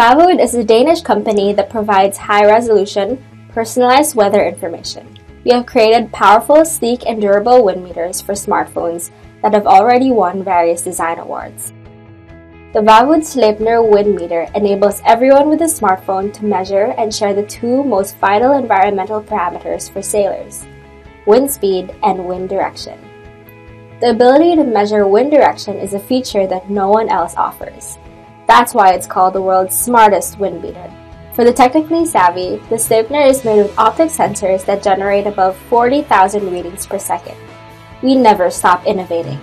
Vaavud is a Danish company that provides high resolution, personalized weather information. We have created powerful, sleek, and durable wind meters for smartphones that have already won various design awards. The Vaavud Sleipner wind meter enables everyone with a smartphone to measure and share the two most vital environmental parameters for sailors wind speed and wind direction. The ability to measure wind direction is a feature that no one else offers. That's why it's called the world's smartest wind meter. For the technically savvy, the Sleipner is made with optic sensors that generate above 40,000 readings per second. We never stop innovating.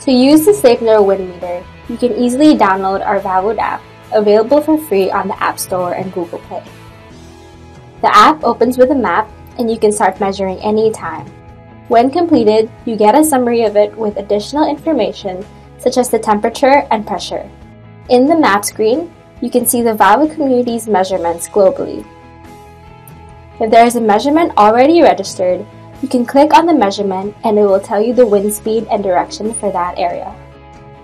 To use the Sleipner wind meter, you can easily download our Vaavud app, available for free on the App Store and Google Play. The app opens with a map and you can start measuring anytime. When completed, you get a summary of it with additional information such as the temperature and pressure. In the map screen, you can see the Vaavud community's measurements globally. If there is a measurement already registered, you can click on the measurement and it will tell you the wind speed and direction for that area.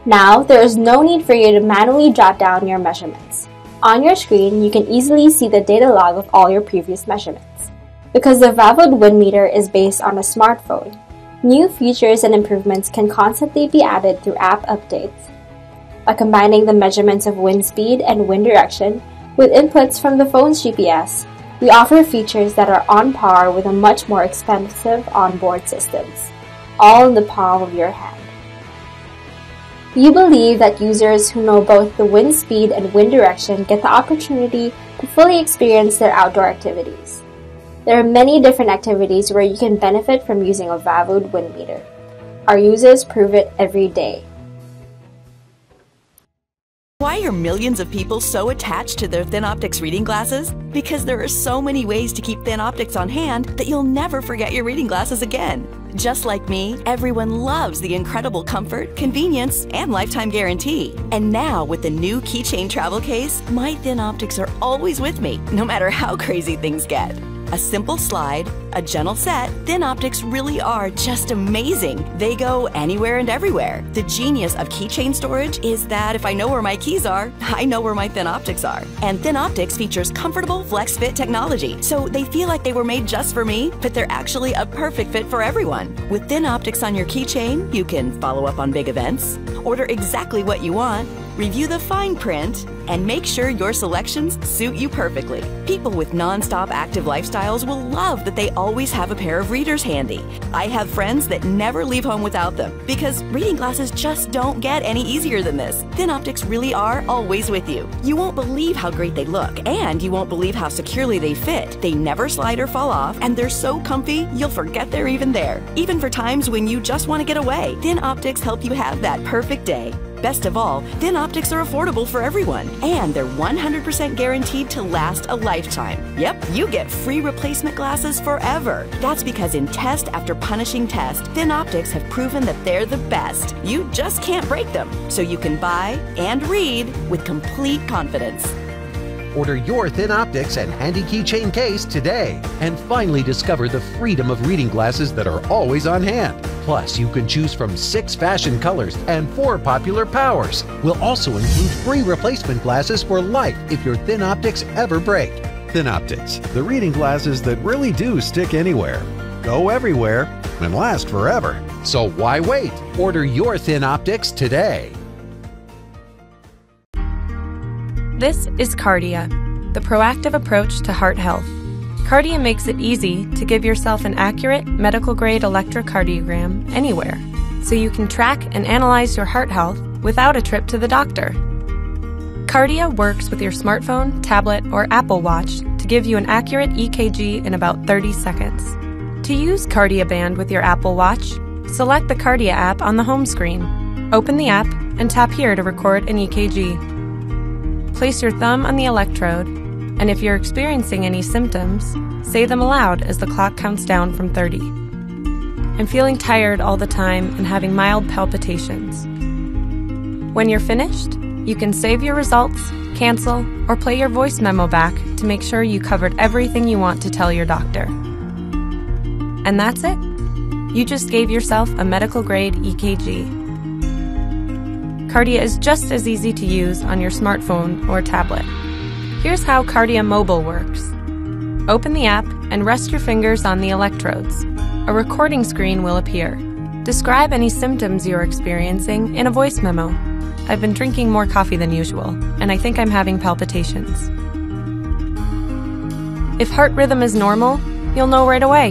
Now, there is no need for you to manually jot down your measurements. On your screen, you can easily see the data log of all your previous measurements. Because the Vaavud wind meter is based on a smartphone, new features and improvements can constantly be added through app updates. By combining the measurements of wind speed and wind direction with inputs from the phone's GPS, we offer features that are on par with a much more expensive onboard systems, all in the palm of your hand. We believe that users who know both the wind speed and wind direction get the opportunity to fully experience their outdoor activities. There are many different activities where you can benefit from using a Vaavud wind meter. Our users prove it every day. Why are millions of people so attached to their Thin Optics reading glasses? Because there are so many ways to keep Thin Optics on hand that you'll never forget your reading glasses again. Just like me, everyone loves the incredible comfort, convenience, and lifetime guarantee. And now, with the new keychain travel case, my Thin Optics are always with me, no matter how crazy things get. A simple slide, a gentle set, Thin Optics really are just amazing. They go anywhere and everywhere. The genius of keychain storage is that if I know where my keys are, I know where my Thin Optics are. And Thin Optics features comfortable flex fit technology, so they feel like they were made just for me, but they're actually a perfect fit for everyone. With Thin Optics on your keychain, you can follow up on big events, order exactly what you want, review the fine print, and make sure your selections suit you perfectly. People with non-stop active lifestyles will love that they always have a pair of readers handy. I have friends that never leave home without them because reading glasses just don't get any easier than this. Thin Optics really are always with you. You won't believe how great they look, and you won't believe how securely they fit. They never slide or fall off, and they're so comfy you'll forget they're even there. Even for times when you just want to get away, Thin Optics help you have that perfect day. Best of all, Thin Optics are affordable for everyone, and they're 100% guaranteed to last a lifetime. Yep, you get free replacement glasses forever. That's because in test after punishing test, Thin Optics have proven that they're the best. You just can't break them, so you can buy and read with complete confidence. Order your Thin Optics and handy keychain case today and finally discover the freedom of reading glasses that are always on hand. Plus, you can choose from six fashion colors and four popular powers. We'll also include free replacement glasses for life if your Thin Optics ever break. Thin Optics, the reading glasses that really do stick anywhere, go everywhere, and last forever. So why wait? Order your Thin Optics today. This is Kardia, the proactive approach to heart health. Kardia makes it easy to give yourself an accurate medical grade electrocardiogram anywhere, so you can track and analyze your heart health without a trip to the doctor. Kardia works with your smartphone, tablet, or Apple Watch to give you an accurate EKG in about 30 seconds. To use Kardia Band with your Apple Watch, select the Kardia app on the home screen. Open the app and tap here to record an EKG. Place your thumb on the electrode, and if you're experiencing any symptoms, say them aloud as the clock counts down from 30. I'm feeling tired all the time and having mild palpitations. When you're finished, you can save your results, cancel, or play your voice memo back to make sure you covered everything you want to tell your doctor. And that's it. You just gave yourself a medical grade EKG. Kardia is just as easy to use on your smartphone or tablet. Here's how Kardia Mobile works. Open the app and rest your fingers on the electrodes. A recording screen will appear. Describe any symptoms you're experiencing in a voice memo. I've been drinking more coffee than usual, and I think I'm having palpitations. If heart rhythm is normal, you'll know right away.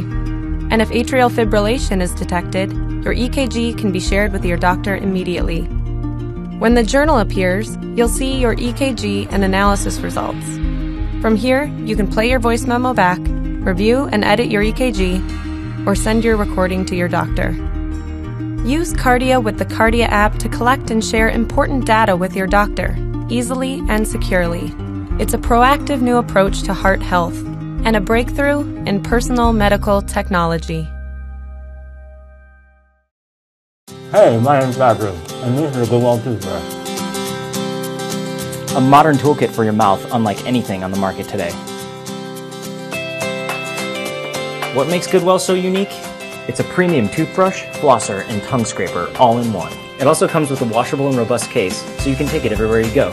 And if atrial fibrillation is detected, your EKG can be shared with your doctor immediately. When the journal appears, you'll see your EKG and analysis results. From here, you can play your voice memo back, review and edit your EKG, or send your recording to your doctor. Use Kardia with the Kardia app to collect and share important data with your doctor, easily and securely. It's a proactive new approach to heart health and a breakthrough in personal medical technology. Hey, my name's Patrick, a. A modern toolkit for your mouth unlike anything on the market today. What makes Goodwell so unique? It's a premium toothbrush, flosser, and tongue scraper all in one. It also comes with a washable and robust case, so you can take it everywhere you go.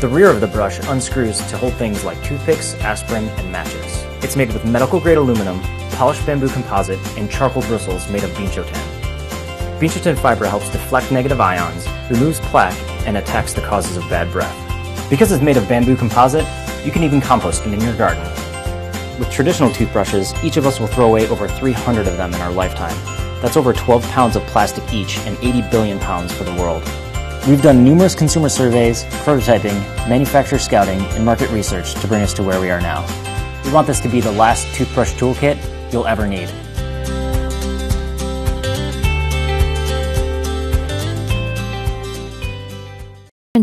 The rear of the brush unscrews to hold things like toothpicks, aspirin, and matches. It's made with medical grade aluminum, polished bamboo composite, and charcoal bristles made of Binchotan. Binchotan fiber helps deflect negative ions, removes plaque, and attacks the causes of bad breath. Because it's made of bamboo composite, you can even compost it in your garden. With traditional toothbrushes, each of us will throw away over 300 of them in our lifetime. That's over 12 pounds of plastic each and 80 billion pounds for the world. We've done numerous consumer surveys, prototyping, manufacturer scouting, and market research to bring us to where we are now. We want this to be the last toothbrush toolkit you'll ever need.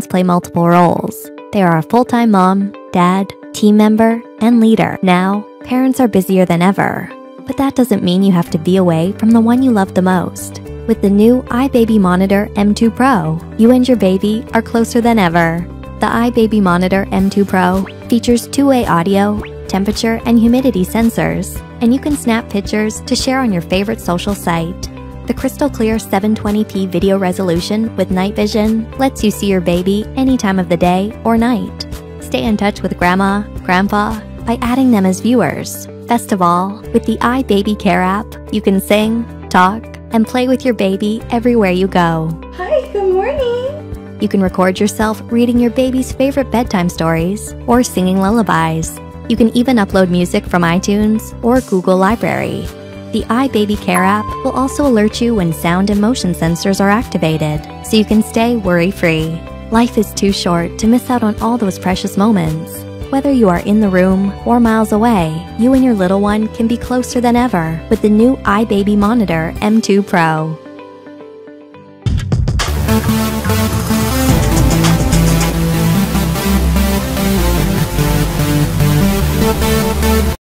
Parents play multiple roles. They are a full time mom, dad, team member, and leader. Now, parents are busier than ever. But that doesn't mean you have to be away from the one you love the most. With the new iBaby Monitor M2 Pro, you and your baby are closer than ever. The iBaby Monitor M2 Pro features two way audio, temperature, and humidity sensors, and you can snap pictures to share on your favorite social site. The crystal clear 720p video resolution with night vision lets you see your baby any time of the day or night. Stay in touch with grandma, grandpa by adding them as viewers. Best of all, with the iBaby Care app, you can sing, talk, and play with your baby everywhere you go. Hi, good morning. You can record yourself reading your baby's favorite bedtime stories or singing lullabies. You can even upload music from iTunes or Google Library. The iBaby Care app will also alert you when sound and motion sensors are activated, so you can stay worry free. Life is too short to miss out on all those precious moments. Whether you are in the room or miles away, you and your little one can be closer than ever with the new iBaby Monitor M2 Pro.